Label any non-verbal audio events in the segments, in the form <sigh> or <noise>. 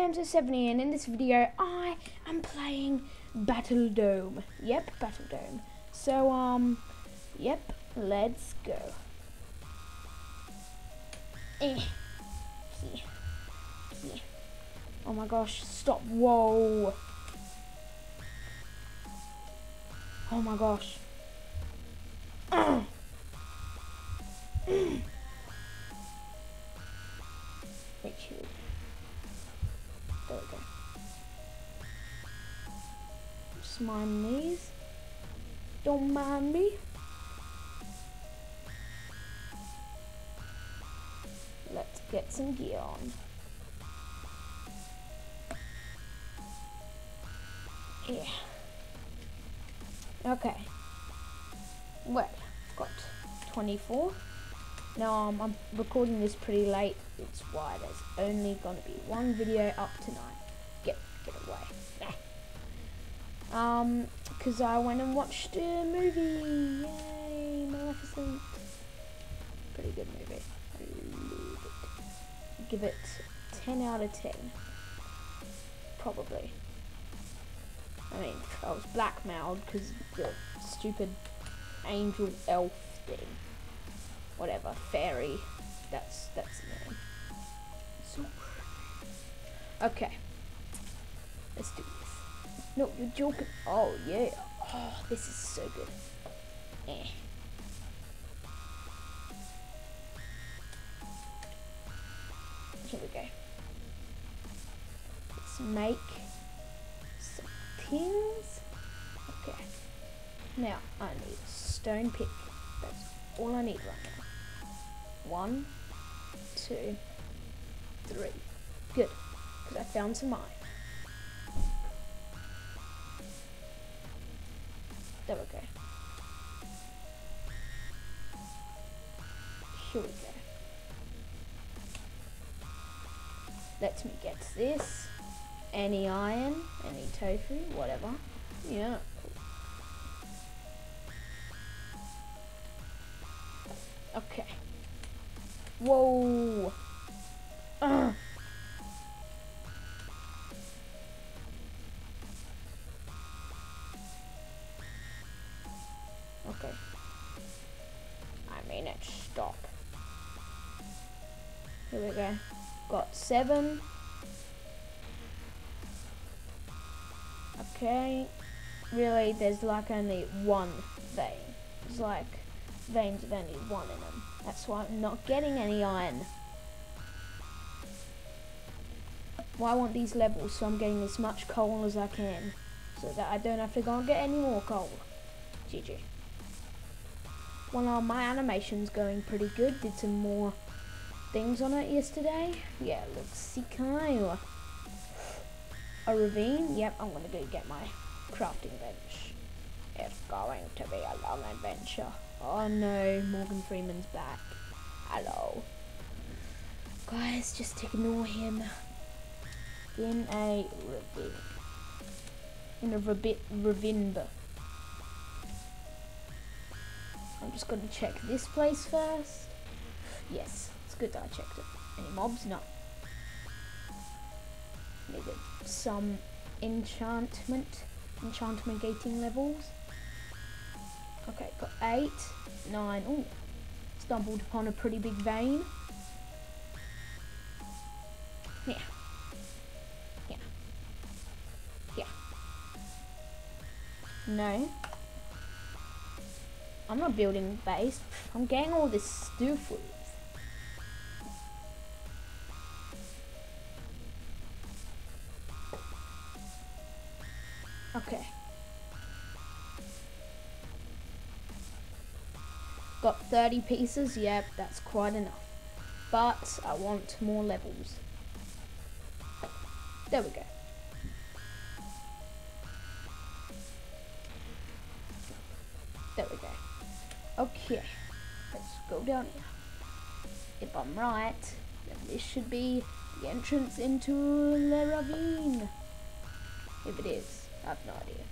Tamser70 and in this video I am playing Battle Dome. Yep, Battle Dome. So um yep, let's go. Eh. Here. Here. Oh my gosh, stop. Whoa. Oh my gosh. <clears throat> Wait. There we go. Just mind these. Don't mind me. Let's get some gear on. Yeah. Okay. Well, got 24. Now um, I'm recording this pretty late. It's why there's only to be one video up tonight. Get get away. um, because I went and watched a movie. Yay, Maleficent. Pretty good movie. It. Give it 10 out of 10. Probably. I mean, I was blackmailed because the stupid angel elf thing. Whatever, fairy. That's that's the name. So Okay. Let's do this. No, you're joking. Oh yeah. Oh, this is so good. Eh. Here we go. Let's make some things. Okay. Now I need a stone pick. That's all I need right now. One, two, three. Good, because I found some iron. There we go. Here we go. Let me get this. Any iron, any tofu, whatever. Yeah. Whoa. Ugh. Okay. I mean it, stop. Here we go. Got seven. Okay. Really, there's like only one vein. It's like veins with only one in them. That's why I'm not getting any iron. Well, I want these levels, so I'm getting as much coal as I can. So that I don't have to go and get any more coal. GG. Well, my animation's going pretty good. Did some more things on it yesterday. Yeah, looks sick. A ravine. Yep, I'm gonna go get my crafting bench. It's going to be a long adventure. Oh no, Morgan Freeman's back. Hello. Guys, just ignore him. In a. In a ravine. I'm just gonna check this place first. Yes, it's good that I checked it. Any mobs? No. Needed some enchantment, enchantment gating levels. Okay, got eight, nine. Oh, stumbled upon a pretty big vein. Yeah. Yeah. Yeah. No. I'm not building base. I'm getting all this stuff with. Okay. Got 30 pieces, yep, that's quite enough. But I want more levels. There we go. There we go. Okay, let's go down here. If I'm right, then this should be the entrance into the ravine. If it is, I have no idea.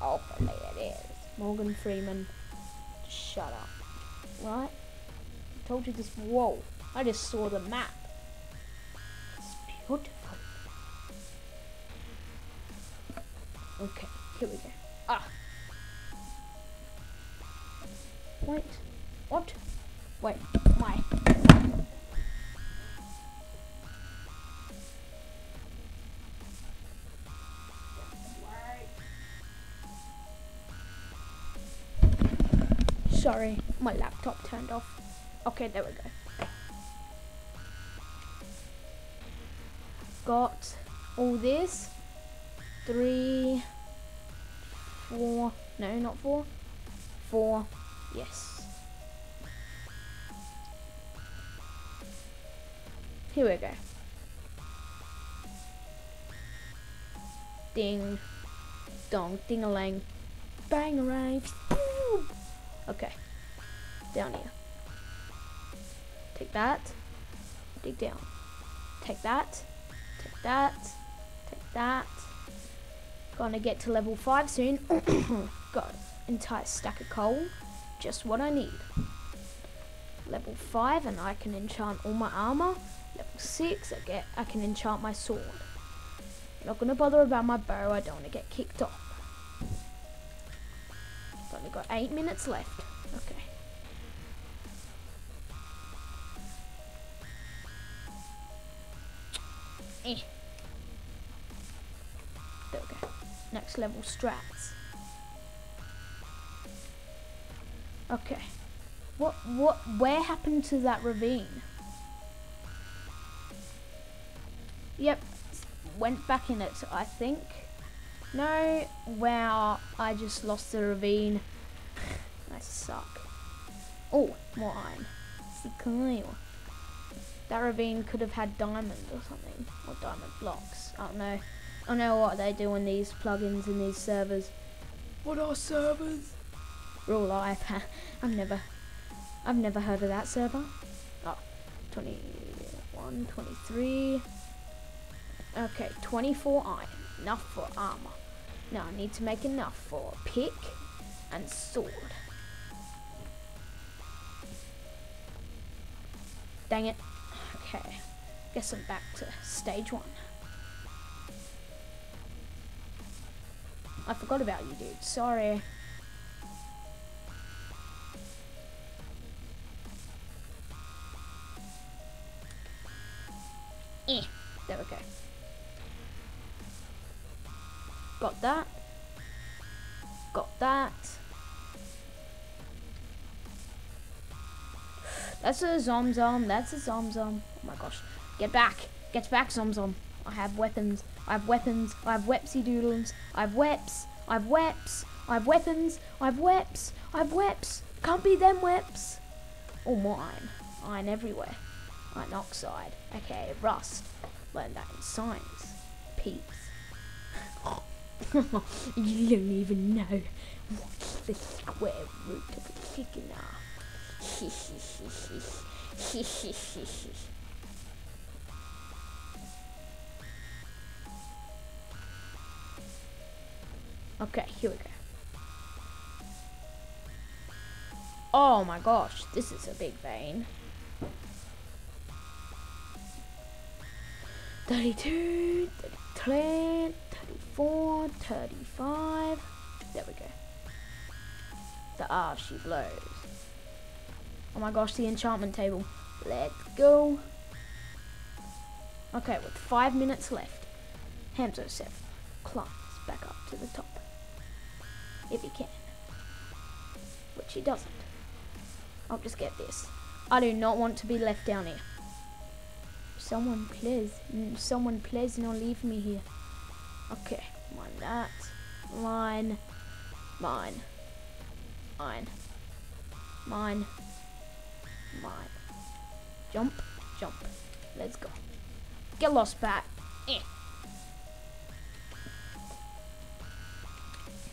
Oh, Hopefully it is. Morgan Freeman, shut up. Right? I told you this. Whoa, I just saw the map. It's beautiful. Okay, here we go. Ah. Wait. What? Wait. My. Sorry, my laptop turned off. Okay, there we go. Got all this. Three, four, no, not four, four, yes. Here we go. Ding, dong, ding-a-lang, bang-a-rang, Okay, down here. Take that, dig down. Take that, take that, take that. Gonna get to level 5 soon. <coughs> Got entire stack of coal, just what I need. Level 5 and I can enchant all my armor. Level 6 I get I can enchant my sword. Not gonna bother about my bow, I don't wanna get kicked off. Only got 8 minutes left. Okay. Eh. There we go. Next level strats. Okay. What, what, where happened to that ravine? Yep, went back in it, I think. No, wow, I just lost the ravine. I suck. Oh, more iron. Cool. That ravine could have had diamond or something, or diamond blocks. I don't know. I don't know what they do on these plugins and these servers. What are servers? Real life. <laughs> I've never, I've never heard of that server. Oh, 21, 23. Okay, 24 iron. Enough for armor. Now I need to make enough for a pick and sword. Dang it. Okay. Guess I'm back to stage one. I forgot about you, dude. Sorry. Eh. There we go. Got that. Got that. That's a Zom Zom. That's a Zom Zom. Oh my gosh. Get back. Get back, Zom Zom. I have weapons. I have weapons. I have wepsy doodles. I have weps. I have weps. I have weapons. I have weps. I have weps. Can't be them weps. More iron. Iron everywhere. Iron oxide. Okay, rust. Learned that in science. Peeps. <laughs> <laughs> you don't even know what's the square root of a chicken <laughs> okay, here we go. Oh my gosh, this is a big vein. 32, 33, 34, 35. There we go. The ah, she blows. Oh my gosh, the enchantment table. Let's go. Okay, with five minutes left, Hamzo 7 climbs back up to the top. If he can. Which he doesn't. I'll just get this. I do not want to be left down here. Someone please, someone please don't leave me here. Okay, mine that. Mine. Mine. Mine. Mine. Mine. Jump. Jump. Let's go. Get lost, Bat. Eh.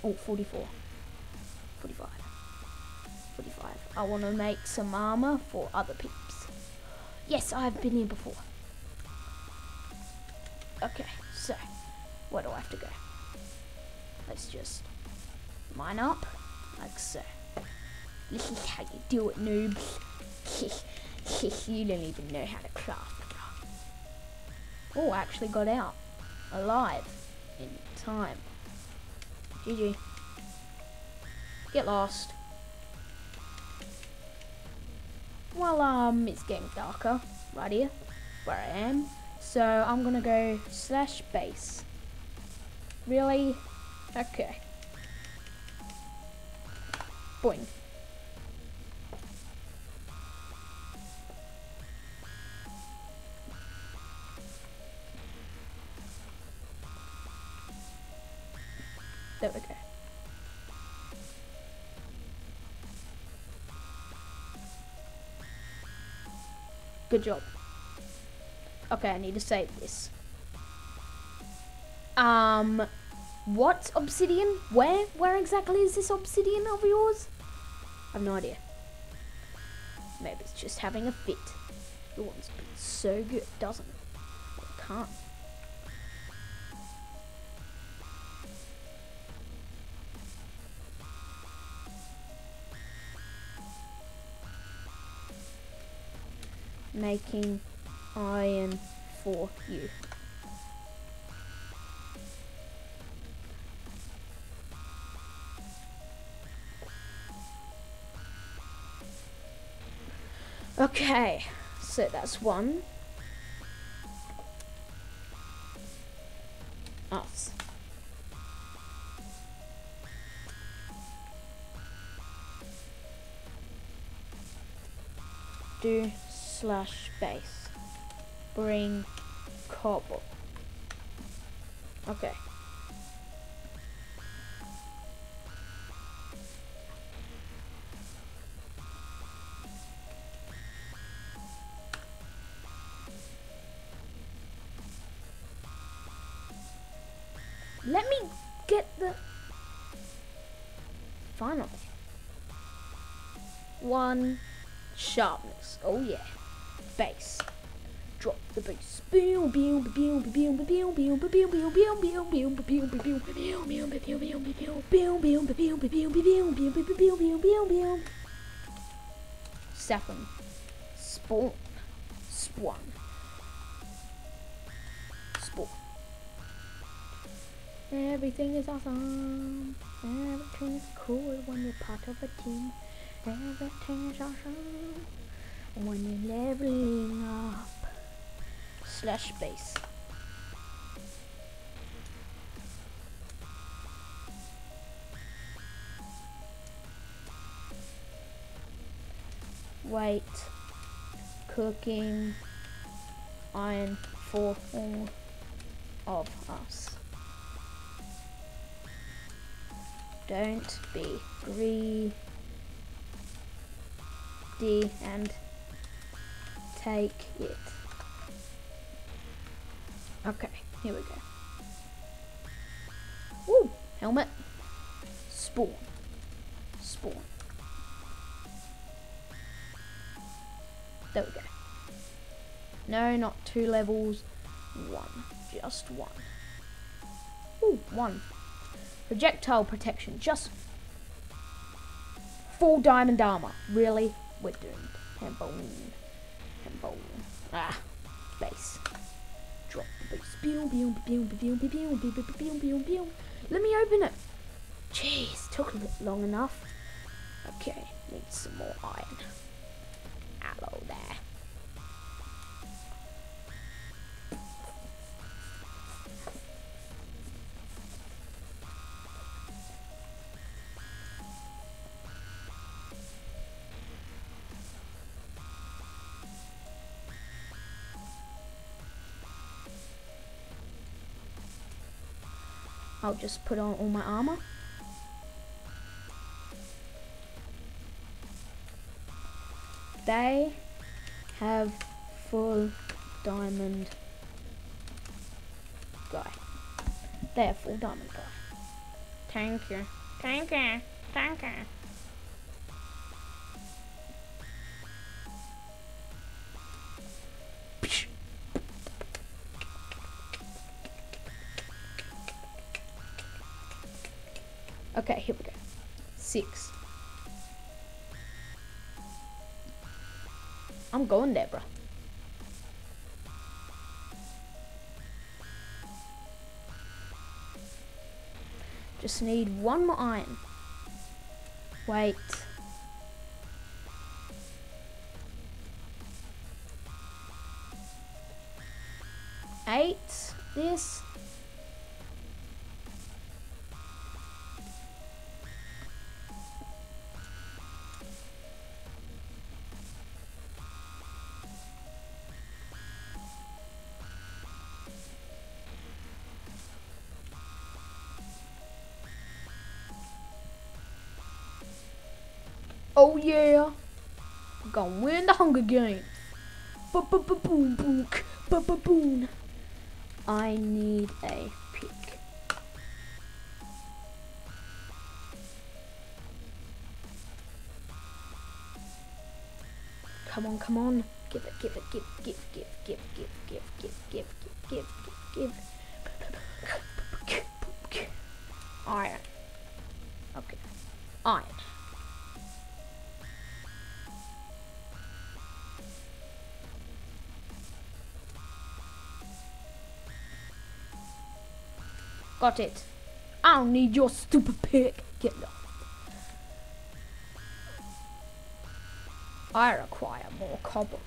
Oh, 44. 45. 45. I want to make some armor for other peeps. Yes, I've been here before. Okay, so where do I have to go? Let's just mine up, like so. This is how you do it, noobs. <laughs> you don't even know how to craft. Oh, I actually got out alive in time. GG. Get lost. Well, um, it's getting darker right here where I am. So I'm gonna go slash base. Really? Okay. Boing. There we go. Good job. Okay, I need to save this. Um, what obsidian? Where? Where exactly is this obsidian of yours? I have no idea. Maybe it's just having a fit. It wants to be so good, doesn't it? It can't. Making iron for you. Okay, so that's one. Us. Do slash base. Bring cobble. Okay. Drop the bass. Second, spawn, spawn, spawn. Everything is awesome. Everything is cool when you're part of a team. Everything is awesome when you're leveling up. Slash base. Wait. Cooking. Iron for all of us. Don't be greedy and take it. Okay, here we go. Woo! Helmet. Spawn. Spawn. There we go. No, not two levels. One. Just one. Ooh, one. Projectile protection. Just full diamond armor. Really? We're doomed. Ah. Base. Drop the. Let me open it. Jeez, took a long enough. Okay, need some more iron. Hello there. I'll just put on all my armor. They have full diamond guy. They have full diamond guy. Thank you. Thank you. Thank you. six. I'm going there, bro. Just need one more iron. Wait. Eight, this, Oh yeah. We're gonna win the Hunger Games. Ba-ba-ba-boom, boom, ba-ba-boom. I need a pick. Come on, come on. Give it, give it, give, give, give, give, give, give, give, give, give, give, give, give. Iron. Okay. Iron. Got it. I don't need your stupid pick. Get lost. I require more cobble.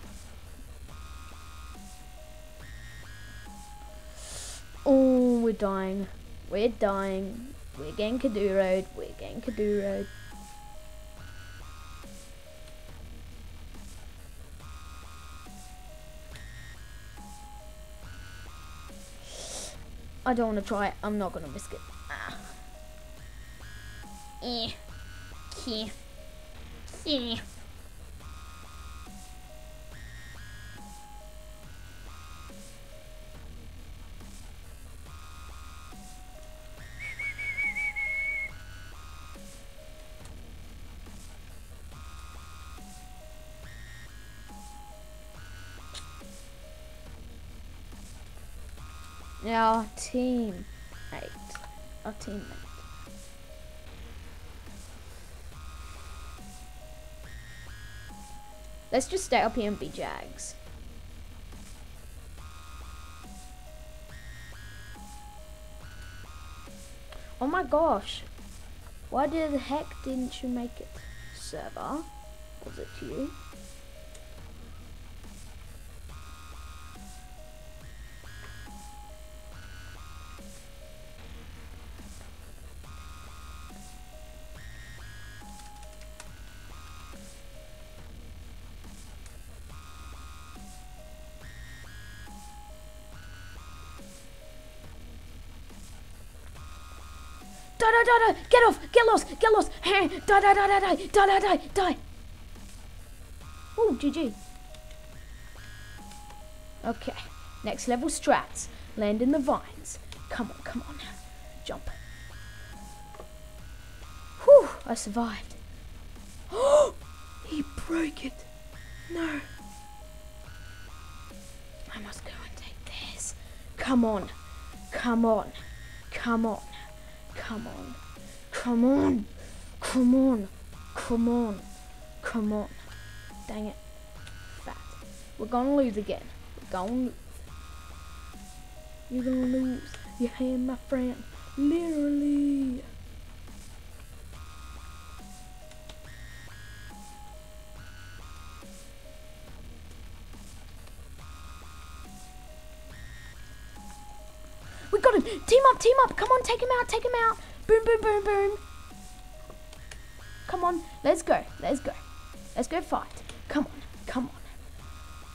Oh, we're dying. We're dying. We're getting Kaduroed. We're getting Kaduroed. I don't want to try it. I'm not going to risk it. Ah. Eh. Our team eight. Our oh, teammate. Let's just stay up here and be Jags. Oh my gosh. Why the heck didn't you make it? Server? Was it you? Die, die. Get off. Get lost. Get lost. Die, die, die, die, die. Die, die, die. Ooh, GG. Okay. Next level strats. Land in the vines. Come on, come on. Jump. Whew, I survived. Oh, <gasps> he broke it. No. I must go and take this. Come on. Come on. Come on. Come on. Come on. Come on. Come on. Come on. Dang it. Fat. We're gonna lose again. We're gonna lose. You're gonna lose your hand, my friend. Literally. We got him. Team up, team up. Come on, take him out, take him out. Boom, boom, boom, boom. Come on, let's go, let's go. Let's go fight. Come on, come on.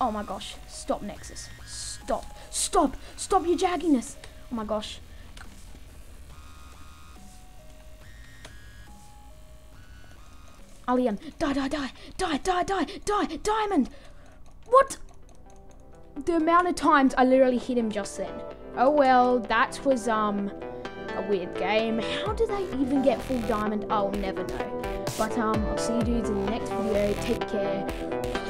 Oh my gosh, stop Nexus. Stop, stop, stop your jagginess. Oh my gosh. Alien, die, die, die, die, die, die, die, diamond. What? The amount of times I literally hit him just then. Oh well, that was um a weird game. How did they even get full diamond? I'll never know. But um, I'll see you dudes in the next video. Take care.